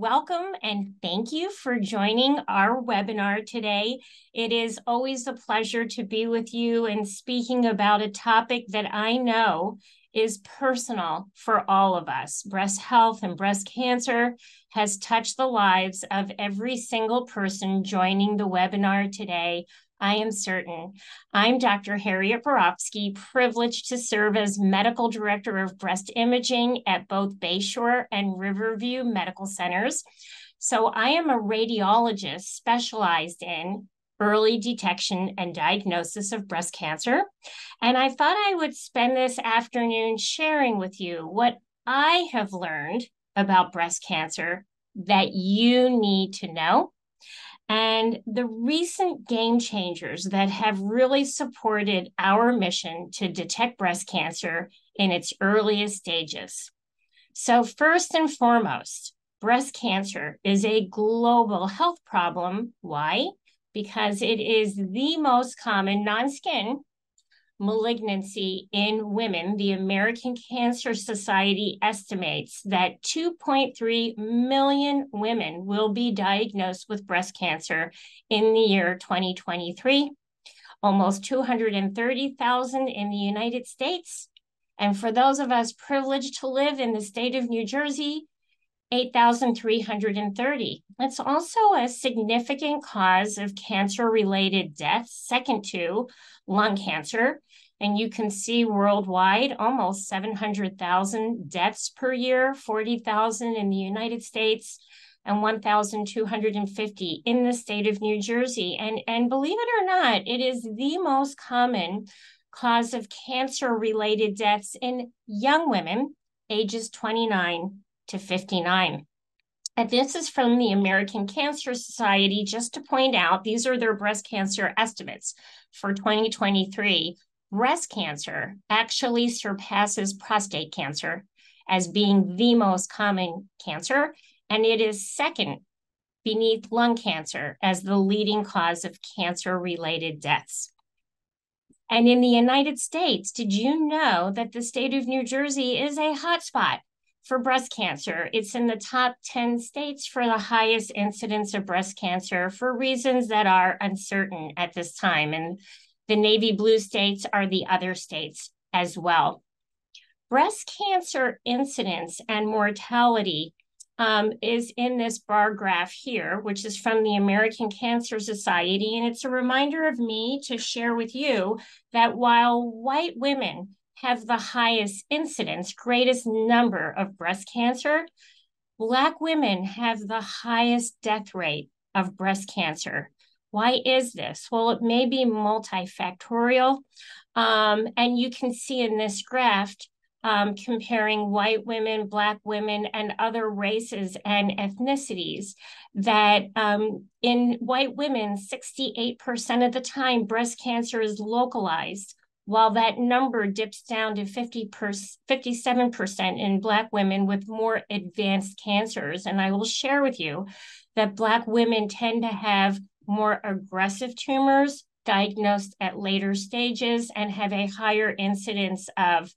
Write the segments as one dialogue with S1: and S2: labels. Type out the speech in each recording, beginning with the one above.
S1: Welcome and thank you for joining our webinar today. It is always a pleasure to be with you and speaking about a topic that I know is personal for all of us. Breast health and breast cancer has touched the lives of every single person joining the webinar today I am certain. I'm Dr. Harriet Borofsky, privileged to serve as Medical Director of Breast Imaging at both Bayshore and Riverview Medical Centers. So I am a radiologist specialized in early detection and diagnosis of breast cancer. And I thought I would spend this afternoon sharing with you what I have learned about breast cancer that you need to know and the recent game changers that have really supported our mission to detect breast cancer in its earliest stages. So, first and foremost, breast cancer is a global health problem. Why? Because it is the most common non skin malignancy in women, the American Cancer Society estimates that 2.3 million women will be diagnosed with breast cancer in the year 2023, almost 230,000 in the United States. And for those of us privileged to live in the state of New Jersey, 8,330. It's also a significant cause of cancer related deaths, second to lung cancer. And you can see worldwide almost 700,000 deaths per year, 40,000 in the United States, and 1,250 in the state of New Jersey. And, and believe it or not, it is the most common cause of cancer related deaths in young women ages 29 to 59. And this is from the American Cancer Society, just to point out, these are their breast cancer estimates for 2023 breast cancer actually surpasses prostate cancer as being the most common cancer, and it is second beneath lung cancer as the leading cause of cancer related deaths. And in the United States, did you know that the state of New Jersey is a hotspot for breast cancer? It's in the top 10 states for the highest incidence of breast cancer for reasons that are uncertain at this time. And the navy blue states are the other states as well. Breast cancer incidence and mortality um, is in this bar graph here, which is from the American Cancer Society. And it's a reminder of me to share with you that while white women have the highest incidence, greatest number of breast cancer, Black women have the highest death rate of breast cancer. Why is this? Well, it may be multifactorial. Um, and you can see in this graph um, comparing white women, Black women, and other races and ethnicities that um, in white women, 68% of the time, breast cancer is localized, while that number dips down to 50 57% in Black women with more advanced cancers. And I will share with you that Black women tend to have more aggressive tumors diagnosed at later stages and have a higher incidence of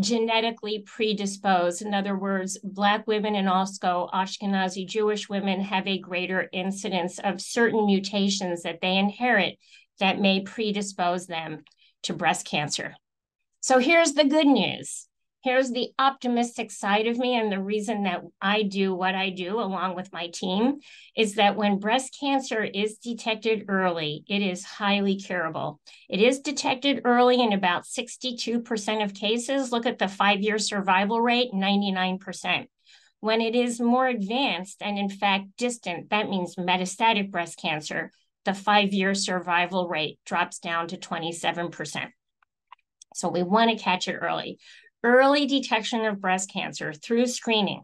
S1: genetically predisposed. In other words, Black women and also Ashkenazi Jewish women have a greater incidence of certain mutations that they inherit that may predispose them to breast cancer. So here's the good news here's the optimistic side of me and the reason that I do what I do along with my team is that when breast cancer is detected early, it is highly curable. It is detected early in about 62% of cases. Look at the five year survival rate, 99%. When it is more advanced and, in fact, distant, that means metastatic breast cancer, the five year survival rate drops down to 27%. So we want to catch it early. Early detection of breast cancer through screening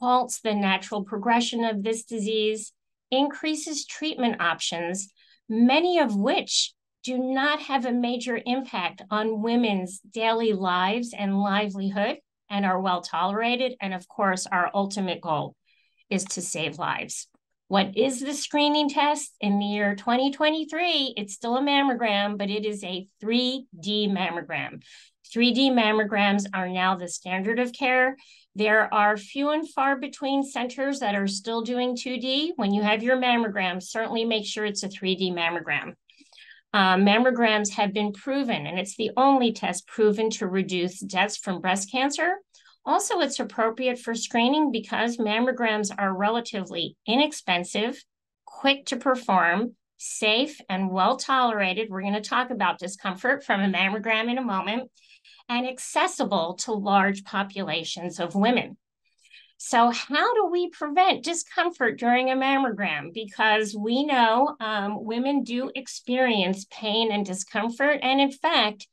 S1: halts the natural progression of this disease, increases treatment options, many of which do not have a major impact on women's daily lives and livelihood and are well tolerated. And of course, our ultimate goal is to save lives. What is the screening test? In the year 2023, it's still a mammogram, but it is a 3D mammogram. 3D mammograms are now the standard of care. There are few and far between centers that are still doing 2D. When you have your mammogram, certainly make sure it's a 3D mammogram. Uh, mammograms have been proven, and it's the only test proven to reduce deaths from breast cancer. Also, it's appropriate for screening because mammograms are relatively inexpensive, quick to perform, safe, and well tolerated. We're going to talk about discomfort from a mammogram in a moment and accessible to large populations of women. So, how do we prevent discomfort during a mammogram? Because we know um, women do experience pain and discomfort. And in fact,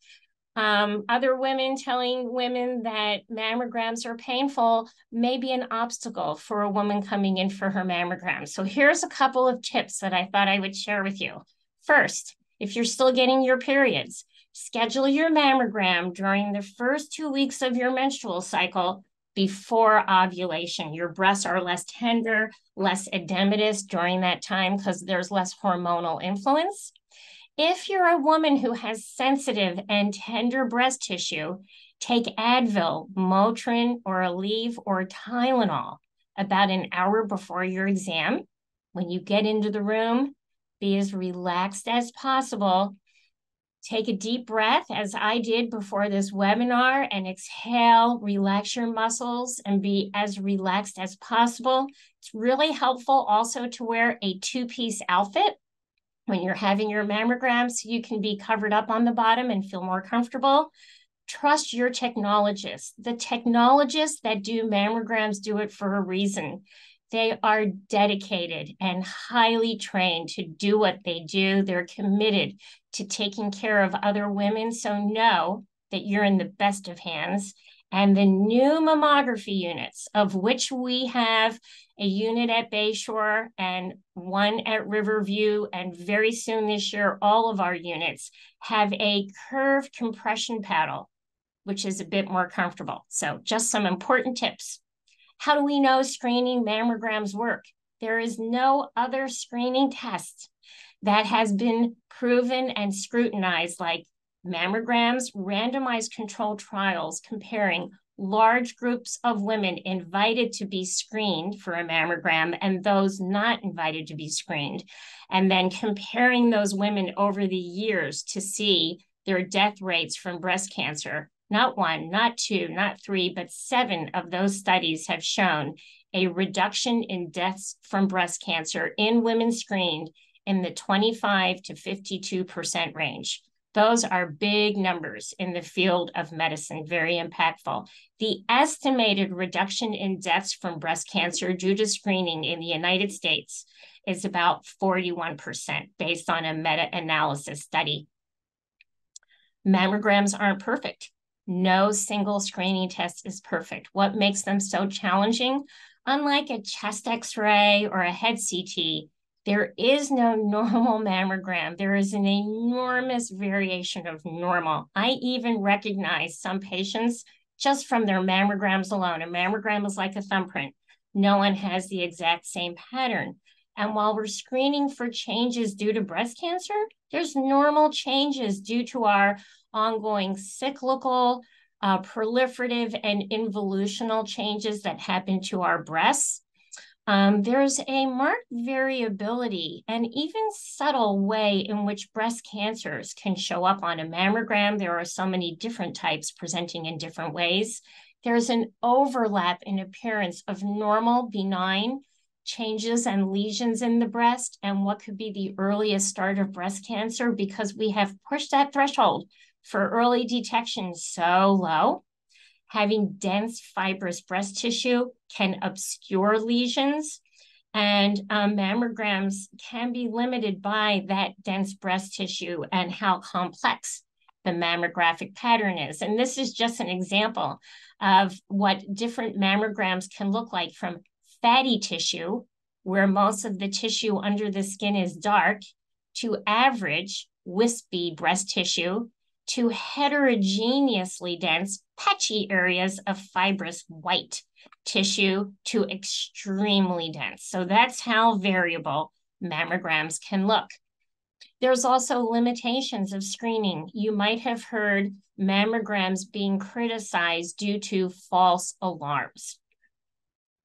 S1: um, other women telling women that mammograms are painful may be an obstacle for a woman coming in for her mammogram. So, here's a couple of tips that I thought I would share with you. First, if you're still getting your periods, Schedule your mammogram during the first two weeks of your menstrual cycle before ovulation. Your breasts are less tender, less edematous during that time because there's less hormonal influence. If you're a woman who has sensitive and tender breast tissue, take Advil, Motrin, or Aleve, or Tylenol about an hour before your exam. When you get into the room, be as relaxed as possible Take a deep breath as I did before this webinar and exhale, relax your muscles and be as relaxed as possible. It's really helpful also to wear a two piece outfit when you're having your mammograms. you can be covered up on the bottom and feel more comfortable. Trust your technologists. The technologists that do mammograms do it for a reason. They are dedicated and highly trained to do what they do. They're committed to taking care of other women. So know that you're in the best of hands. And the new mammography units, of which we have a unit at Bayshore and one at Riverview, and very soon this year, all of our units have a curved compression paddle, which is a bit more comfortable. So, just some important tips. How do we know screening mammograms work? There is no other screening test that has been proven and scrutinized like mammograms, randomized controlled trials comparing large groups of women invited to be screened for a mammogram and those not invited to be screened, and then comparing those women over the years to see their death rates from breast cancer. Not one, not two, not three, but seven of those studies have shown a reduction in deaths from breast cancer in women screened in the 25 to 52% range. Those are big numbers in the field of medicine, very impactful. The estimated reduction in deaths from breast cancer due to screening in the United States is about 41% based on a meta analysis study. Mammograms aren't perfect. No single screening test is perfect. What makes them so challenging? Unlike a chest x ray or a head CT, there is no normal mammogram. There is an enormous variation of normal. I even recognize some patients just from their mammograms alone. A mammogram is like a thumbprint. No one has the exact same pattern. And while we're screening for changes due to breast cancer, there's normal changes due to our ongoing cyclical, uh, proliferative, and involutional changes that happen to our breasts. Um, there's a marked variability and even subtle way in which breast cancers can show up on a mammogram. There are so many different types presenting in different ways. There's an overlap in appearance of normal, benign changes and lesions in the breast and what could be the earliest start of breast cancer because we have pushed that threshold for early detection so low. Having dense fibrous breast tissue can obscure lesions, and um, mammograms can be limited by that dense breast tissue and how complex the mammographic pattern is. And this is just an example of what different mammograms can look like from fatty tissue, where most of the tissue under the skin is dark, to average wispy breast tissue, to heterogeneously dense, patchy areas of fibrous white tissue to extremely dense. So that's how variable mammograms can look. There's also limitations of screening. You might have heard mammograms being criticized due to false alarms.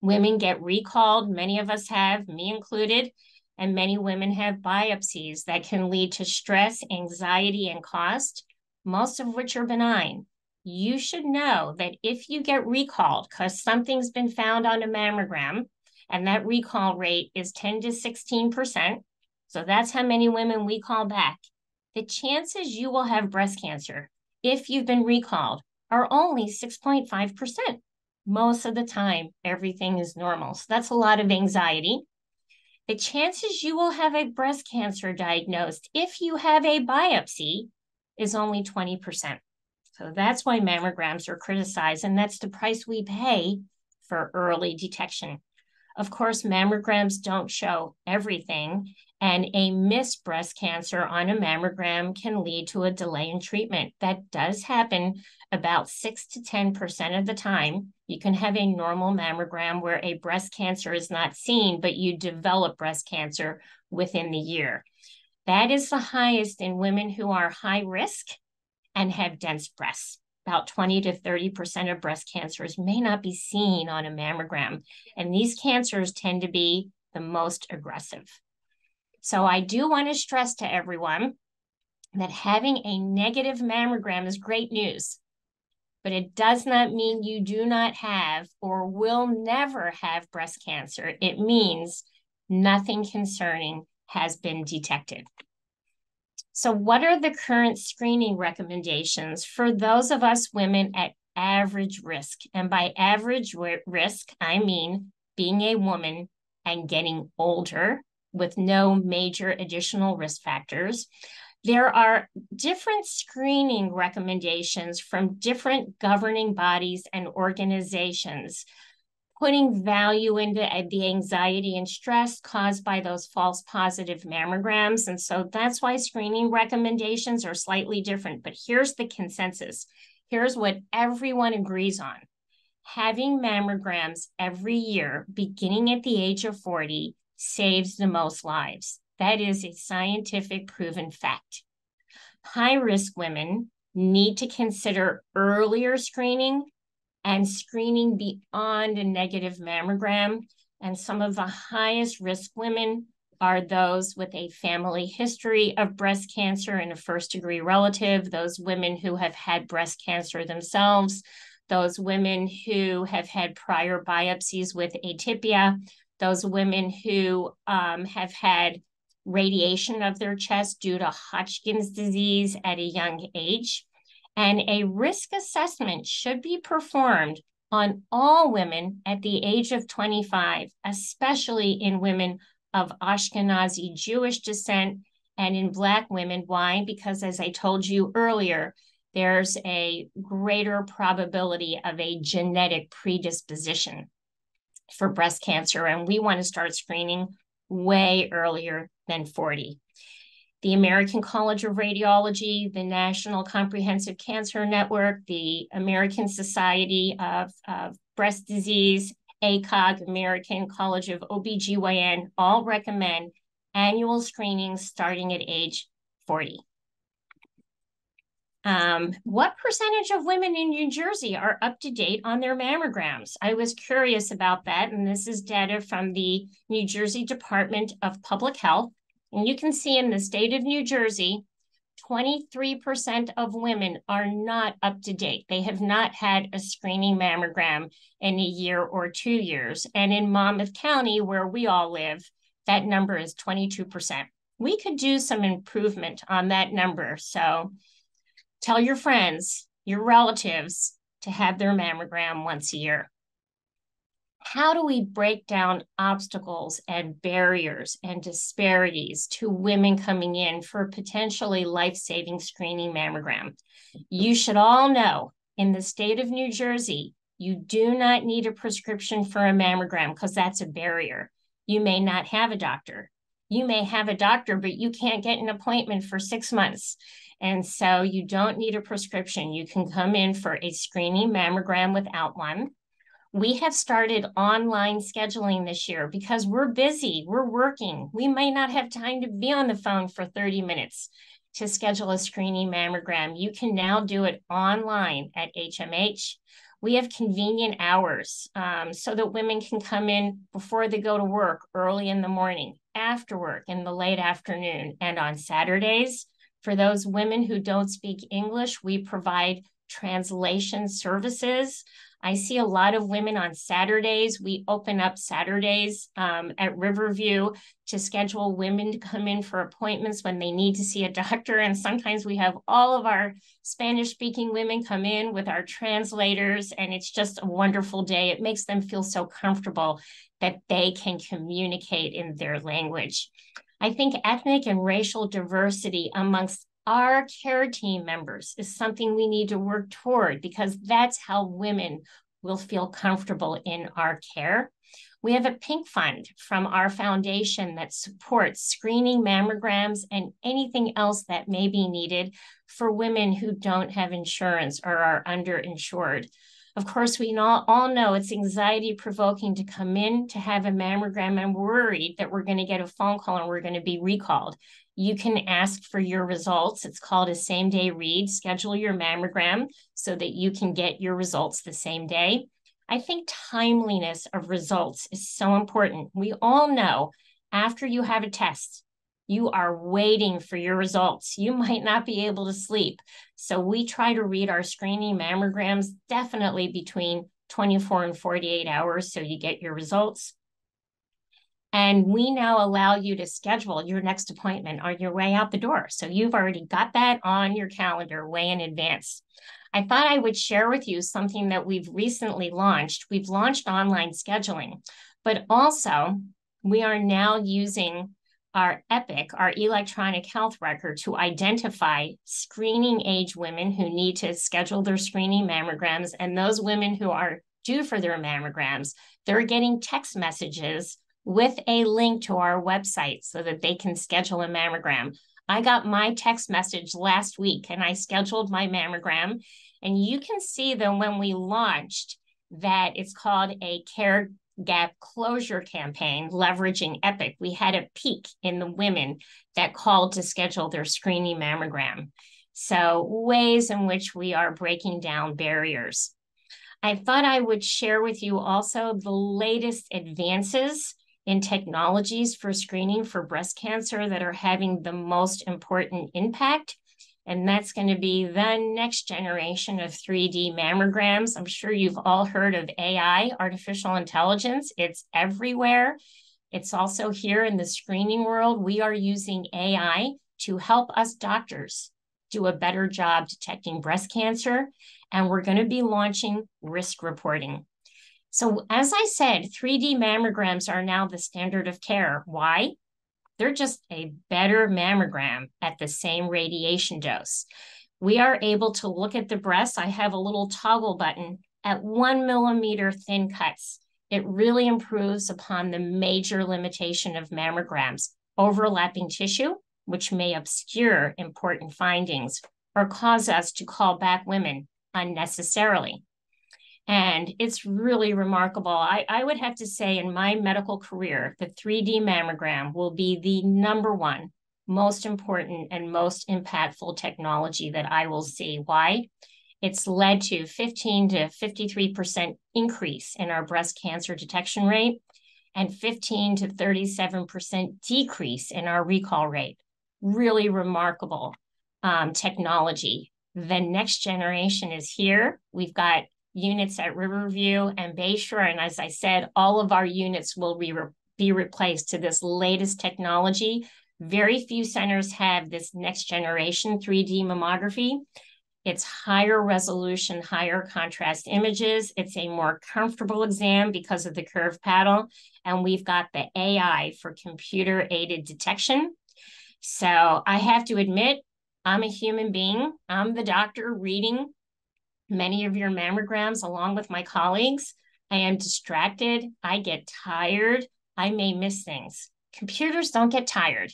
S1: Women get recalled, many of us have, me included, and many women have biopsies that can lead to stress, anxiety, and cost, most of which are benign. You should know that if you get recalled because something's been found on a mammogram, and that recall rate is 10 to 16%, so that's how many women we call back, the chances you will have breast cancer if you've been recalled are only 6.5%. Most of the time, everything is normal. So that's a lot of anxiety. The chances you will have a breast cancer diagnosed if you have a biopsy is only 20%. So that's why mammograms are criticized, and that's the price we pay for early detection. Of course, mammograms don't show everything, and a missed breast cancer on a mammogram can lead to a delay in treatment. That does happen about 6 to 10% of the time. You can have a normal mammogram where a breast cancer is not seen, but you develop breast cancer within the year. That is the highest in women who are high risk and have dense breasts. About 20 to 30% of breast cancers may not be seen on a mammogram. And these cancers tend to be the most aggressive. So I do want to stress to everyone that having a negative mammogram is great news, but it does not mean you do not have or will never have breast cancer. It means nothing concerning has been detected. So, what are the current screening recommendations for those of us women at average risk? And by average risk, I mean being a woman and getting older with no major additional risk factors. There are different screening recommendations from different governing bodies and organizations, putting value into the anxiety and stress caused by those false positive mammograms. And so that's why screening recommendations are slightly different. But here's the consensus here's what everyone agrees on having mammograms every year, beginning at the age of 40, saves the most lives. That is a scientific proven fact. High risk women need to consider earlier screening and screening beyond a negative mammogram. And some of the highest risk women are those with a family history of breast cancer in a first degree relative, those women who have had breast cancer themselves, those women who have had prior biopsies with atypia, those women who um, have had radiation of their chest due to Hodgkin's disease at a young age. And a risk assessment should be performed on all women at the age of 25, especially in women of Ashkenazi Jewish descent and in Black women. Why? Because as I told you earlier, there's a greater probability of a genetic predisposition for breast cancer, and we want to start screening way earlier than 40. The American College of Radiology, the National Comprehensive Cancer Network, the American Society of, of Breast Disease, ACOG, American College of OBGYN, all recommend annual screenings starting at age 40. Um, what percentage of women in New Jersey are up to date on their mammograms? I was curious about that, and this is data from the New Jersey Department of Public Health. And you can see in the state of New Jersey, 23% of women are not up to date. They have not had a screening mammogram in a year or two years. And in Monmouth County, where we all live, that number is 22%. We could do some improvement on that number. So Tell your friends, your relatives to have their mammogram once a year. How do we break down obstacles and barriers and disparities to women coming in for potentially life saving screening mammogram? You should all know in the state of New Jersey, you do not need a prescription for a mammogram because that's a barrier. You may not have a doctor. You may have a doctor, but you can't get an appointment for six months. And so you don't need a prescription. You can come in for a screening mammogram without one. We have started online scheduling this year because we're busy, we're working. We might not have time to be on the phone for 30 minutes to schedule a screening mammogram. You can now do it online at HMH. We have convenient hours um, so that women can come in before they go to work, early in the morning, after work, in the late afternoon, and on Saturdays. For those women who don't speak English, we provide translation services. I see a lot of women on Saturdays. We open up Saturdays um, at Riverview to schedule women to come in for appointments when they need to see a doctor. And sometimes we have all of our Spanish speaking women come in with our translators, and it's just a wonderful day. It makes them feel so comfortable that they can communicate in their language. I think ethnic and racial diversity amongst our care team members is something we need to work toward because that's how women will feel comfortable in our care. We have a pink fund from our foundation that supports screening mammograms and anything else that may be needed for women who don't have insurance or are underinsured. Of course, we all know it's anxiety provoking to come in to have a mammogram and worried that we're going to get a phone call and we're going to be recalled. You can ask for your results. It's called a same day read. Schedule your mammogram so that you can get your results the same day. I think timeliness of results is so important. We all know after you have a test, you are waiting for your results. You might not be able to sleep. So we try to read our screening mammograms definitely between 24 and 48 hours so you get your results. And we now allow you to schedule your next appointment on your way out the door. So you've already got that on your calendar way in advance. I thought I would share with you something that we've recently launched. We've launched online scheduling, but also we are now using our EPIC, our electronic health record, to identify screening age women who need to schedule their screening mammograms and those women who are due for their mammograms. They're getting text messages with a link to our website so that they can schedule a mammogram. I got my text message last week and I scheduled my mammogram. And you can see that when we launched that it's called a care gap closure campaign leveraging Epic. We had a peak in the women that called to schedule their screening mammogram. So, ways in which we are breaking down barriers. I thought I would share with you also the latest advances in technologies for screening for breast cancer that are having the most important impact. And that's going to be the next generation of 3D mammograms. I'm sure you've all heard of AI, artificial intelligence. It's everywhere. It's also here in the screening world. We are using AI to help us doctors do a better job detecting breast cancer. And we're going to be launching risk reporting. So, as I said, 3D mammograms are now the standard of care. Why? They're just a better mammogram at the same radiation dose. We are able to look at the breast. I have a little toggle button at one millimeter thin cuts. It really improves upon the major limitation of mammograms, overlapping tissue, which may obscure important findings or cause us to call back women unnecessarily. And it's really remarkable. I, I would have to say, in my medical career, the 3D mammogram will be the number one most important and most impactful technology that I will see. Why? It's led to 15 to 53% increase in our breast cancer detection rate and 15 to 37% decrease in our recall rate. Really remarkable um, technology. The next generation is here. We've got units at Riverview and Bayshore. And as I said, all of our units will be, re- be replaced to this latest technology. Very few centers have this next generation 3D mammography. It's higher resolution, higher contrast images. It's a more comfortable exam because of the curved paddle. And we've got the AI for computer aided detection. So I have to admit, I'm a human being. I'm the doctor reading many of your mammograms along with my colleagues. I am distracted. I get tired. I may miss things. Computers don't get tired.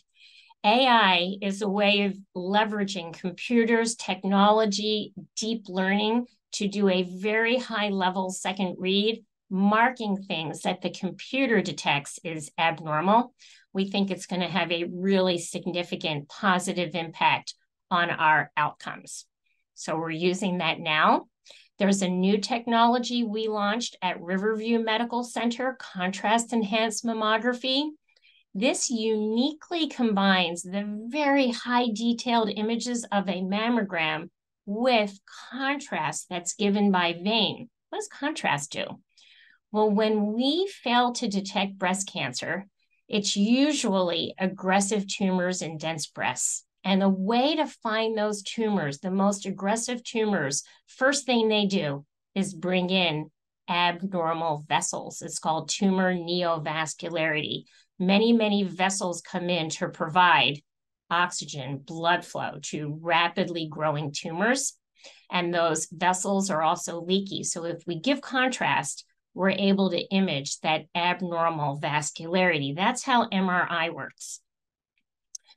S1: AI is a way of leveraging computers, technology, deep learning to do a very high level second read marking things that the computer detects is abnormal, we think it's going to have a really significant positive impact on our outcomes. So we're using that now. There's a new technology we launched at Riverview Medical Center, contrast enhanced mammography. This uniquely combines the very high detailed images of a mammogram with contrast that's given by vein. What does contrast do? Well, when we fail to detect breast cancer, it's usually aggressive tumors in dense breasts. And the way to find those tumors, the most aggressive tumors, first thing they do is bring in abnormal vessels. It's called tumor neovascularity. Many, many vessels come in to provide oxygen, blood flow to rapidly growing tumors. And those vessels are also leaky. So if we give contrast, we're able to image that abnormal vascularity. That's how MRI works.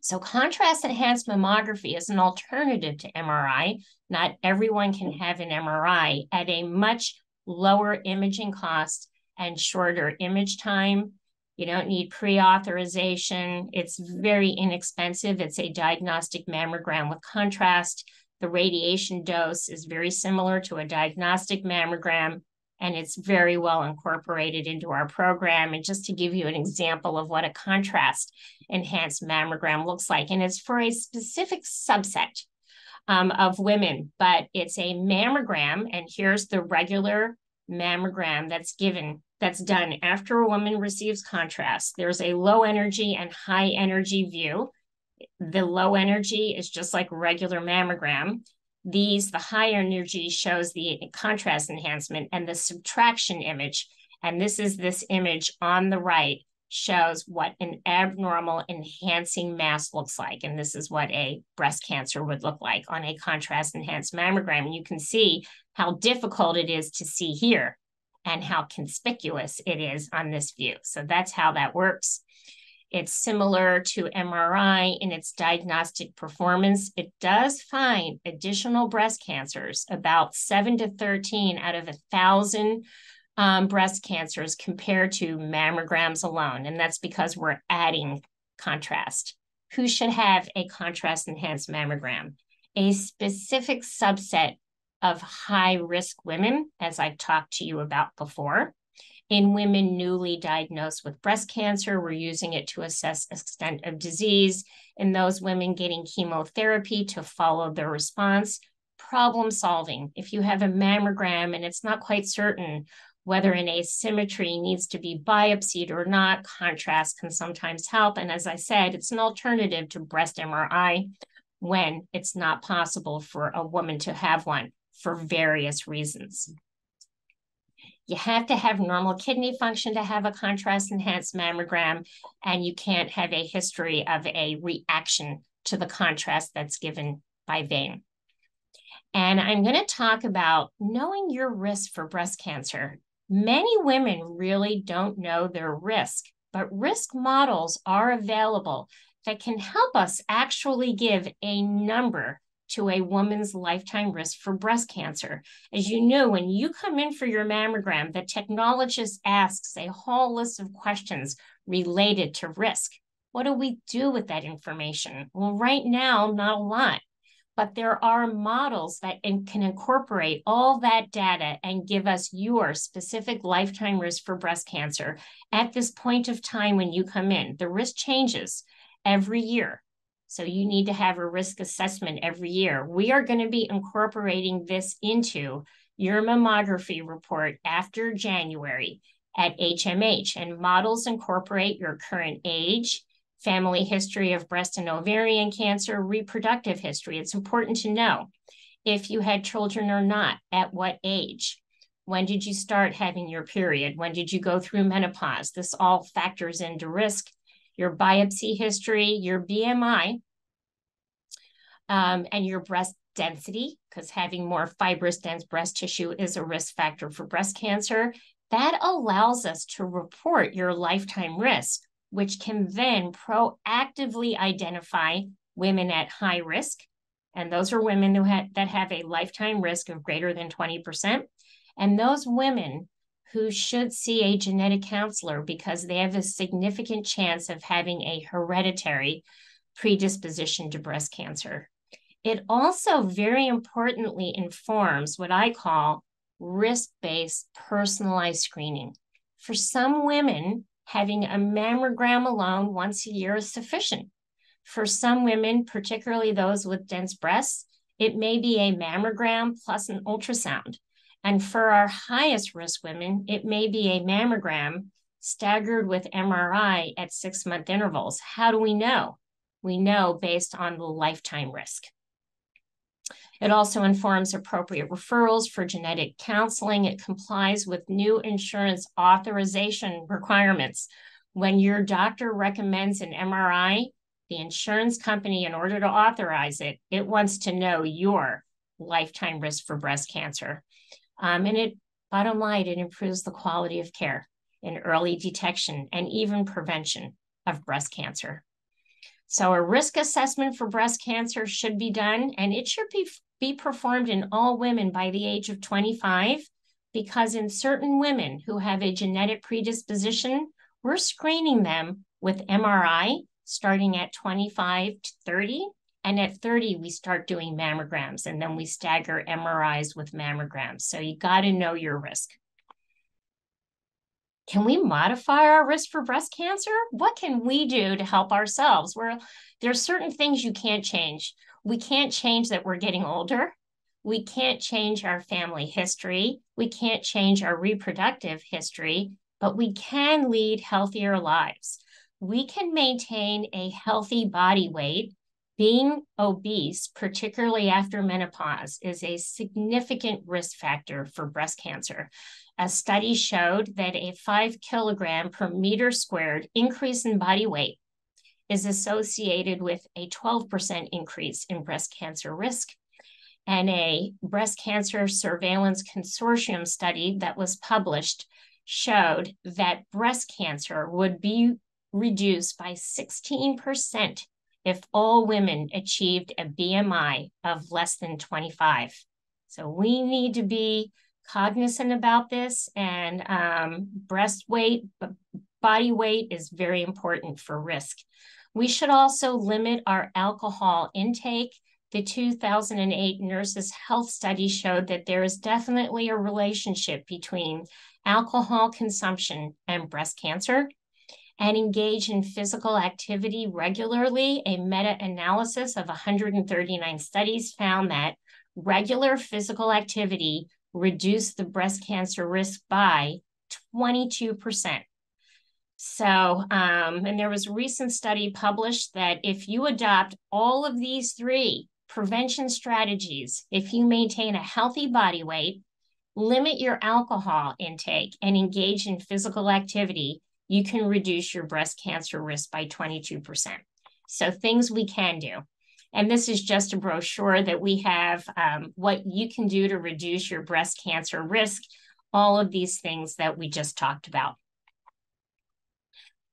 S1: So contrast enhanced mammography is an alternative to MRI. Not everyone can have an MRI at a much lower imaging cost and shorter image time. You don't need pre-authorization. It's very inexpensive. It's a diagnostic mammogram with contrast. The radiation dose is very similar to a diagnostic mammogram and it's very well incorporated into our program. And just to give you an example of what a contrast enhanced mammogram looks like, and it's for a specific subset um, of women, but it's a mammogram, and here's the regular mammogram that's given that's done after a woman receives contrast. There's a low energy and high energy view. The low energy is just like regular mammogram these, the high energy shows the contrast enhancement and the subtraction image. And this is this image on the right shows what an abnormal enhancing mass looks like. And this is what a breast cancer would look like on a contrast enhanced mammogram. And you can see how difficult it is to see here and how conspicuous it is on this view. So that's how that works. It's similar to MRI in its diagnostic performance. It does find additional breast cancers, about 7 to 13 out of a 1,000 um, breast cancers compared to mammograms alone. And that's because we're adding contrast. Who should have a contrast enhanced mammogram? A specific subset of high risk women, as I've talked to you about before. In women newly diagnosed with breast cancer, we're using it to assess extent of disease. In those women getting chemotherapy to follow their response, problem solving. If you have a mammogram and it's not quite certain whether an asymmetry needs to be biopsied or not, contrast can sometimes help. And as I said, it's an alternative to breast MRI when it's not possible for a woman to have one for various reasons. You have to have normal kidney function to have a contrast enhanced mammogram, and you can't have a history of a reaction to the contrast that's given by vein. And I'm going to talk about knowing your risk for breast cancer. Many women really don't know their risk, but risk models are available that can help us actually give a number to a woman's lifetime risk for breast cancer. As you know, when you come in for your mammogram, the technologist asks a whole list of questions related to risk. What do we do with that information? Well, right now, not a lot, but there are models that in, can incorporate all that data and give us your specific lifetime risk for breast cancer at this point of time when you come in. The risk changes every year. So you need to have a risk assessment every year. We are going to be incorporating this into your mammography report after January at HMH. And models incorporate your current age, family history of breast and ovarian cancer, reproductive history. It's important to know if you had children or not, at what age. When did you start having your period? When did you go through menopause? This all factors into risk. Your biopsy history, your BMI, um, and your breast density, because having more fibrous, dense breast tissue is a risk factor for breast cancer. That allows us to report your lifetime risk, which can then proactively identify women at high risk. And those are women who ha- that have a lifetime risk of greater than 20%. And those women who should see a genetic counselor because they have a significant chance of having a hereditary predisposition to breast cancer. It also very importantly informs what I call risk based personalized screening. For some women, having a mammogram alone once a year is sufficient. For some women, particularly those with dense breasts, it may be a mammogram plus an ultrasound. And for our highest risk women, it may be a mammogram staggered with MRI at six month intervals. How do we know? We know based on the lifetime risk. It also informs appropriate referrals for genetic counseling. It complies with new insurance authorization requirements. When your doctor recommends an MRI, the insurance company, in order to authorize it, it wants to know your lifetime risk for breast cancer. Um, and it, bottom line, it improves the quality of care in early detection and even prevention of breast cancer. So, a risk assessment for breast cancer should be done, and it should be, be performed in all women by the age of 25, because in certain women who have a genetic predisposition, we're screening them with MRI starting at 25 to 30. And at 30, we start doing mammograms and then we stagger MRIs with mammograms. So you got to know your risk. Can we modify our risk for breast cancer? What can we do to help ourselves? Where are certain things you can't change. We can't change that we're getting older. We can't change our family history. We can't change our reproductive history, but we can lead healthier lives we can maintain a healthy body weight. Being obese, particularly after menopause, is a significant risk factor for breast cancer. A study showed that a five kilogram per meter squared increase in body weight is associated with a 12% increase in breast cancer risk. And a breast cancer surveillance consortium study that was published showed that breast cancer would be reduced by 16% if all women achieved a BMI of less than 25. So we need to be cognizant about this and um, breast weight, body weight is very important for risk. We should also limit our alcohol intake. The 2008 Nurses Health Study showed that there is definitely a relationship between alcohol consumption and breast cancer and engage in physical activity regularly. A meta analysis of 139 studies found that regular physical activity reduced the breast cancer risk by 22%. So, um, and there was a recent study published that if you adopt all of these three prevention strategies, if you maintain a healthy body weight, limit your alcohol intake, and engage in physical activity, you can reduce your breast cancer risk by 22%. So, things we can do. And this is just a brochure that we have um, what you can do to reduce your breast cancer risk, all of these things that we just talked about.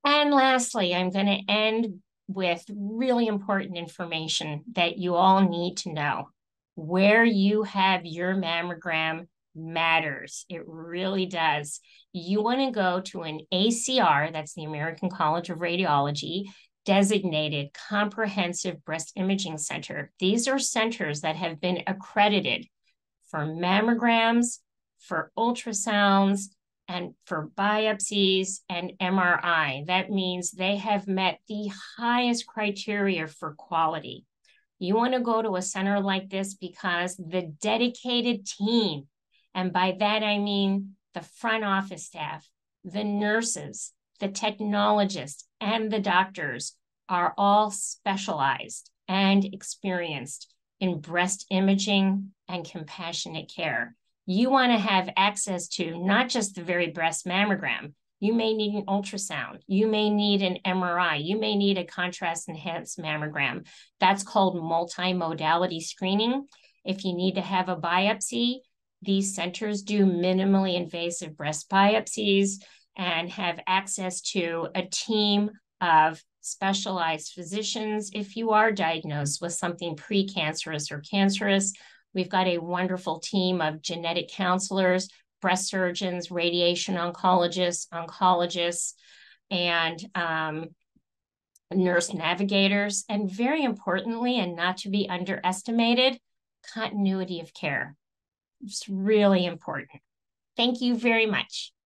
S1: And lastly, I'm going to end with really important information that you all need to know. Where you have your mammogram matters. It really does. You want to go to an ACR, that's the American College of Radiology, designated comprehensive breast imaging center. These are centers that have been accredited for mammograms, for ultrasounds, and for biopsies and MRI. That means they have met the highest criteria for quality. You want to go to a center like this because the dedicated team and by that, I mean the front office staff, the nurses, the technologists, and the doctors are all specialized and experienced in breast imaging and compassionate care. You want to have access to not just the very breast mammogram. You may need an ultrasound. You may need an MRI. You may need a contrast enhanced mammogram. That's called multimodality screening. If you need to have a biopsy, these centers do minimally invasive breast biopsies and have access to a team of specialized physicians. If you are diagnosed with something precancerous or cancerous, we've got a wonderful team of genetic counselors, breast surgeons, radiation oncologists, oncologists, and um, nurse navigators, and very importantly, and not to be underestimated, continuity of care. It's really important. Thank you very much.